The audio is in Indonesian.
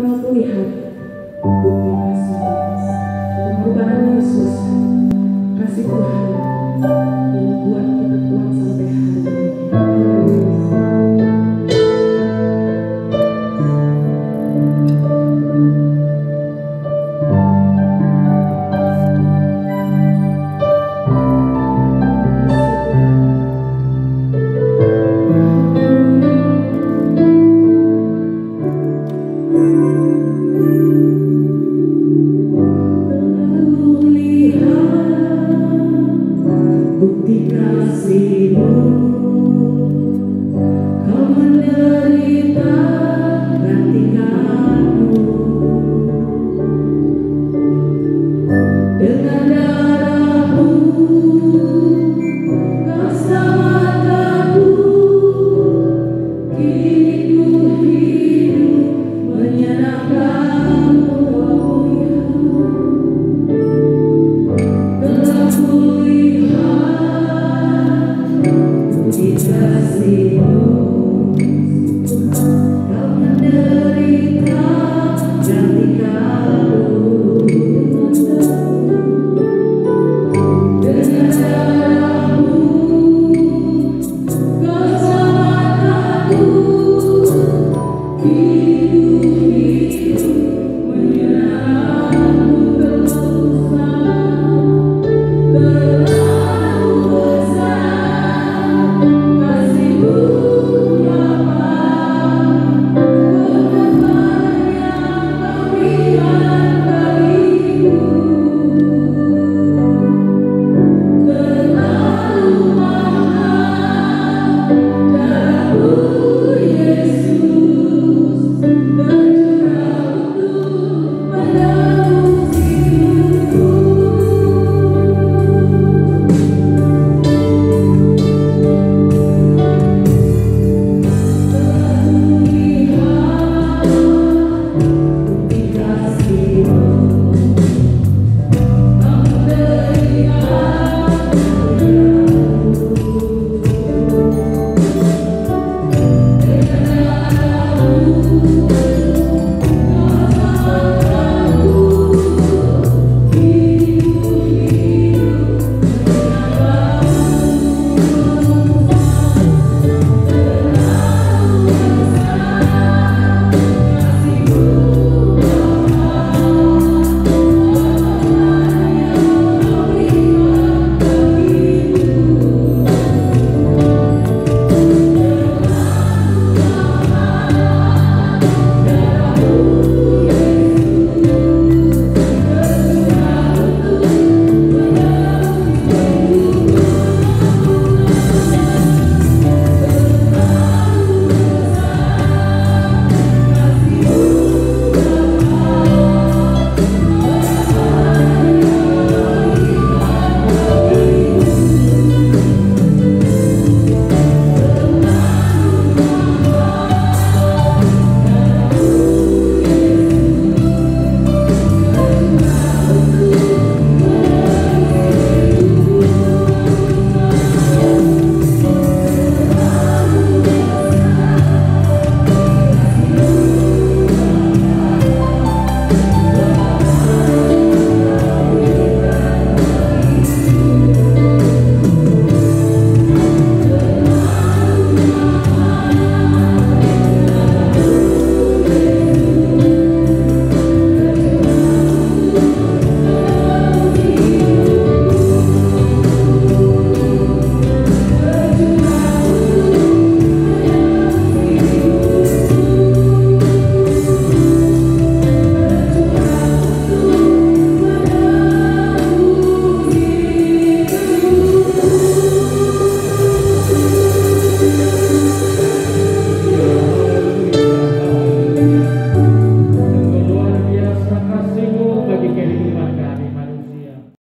kau lihat bukti kasih pengorbanan Yesus. Kasih Tuhan yang membuat kita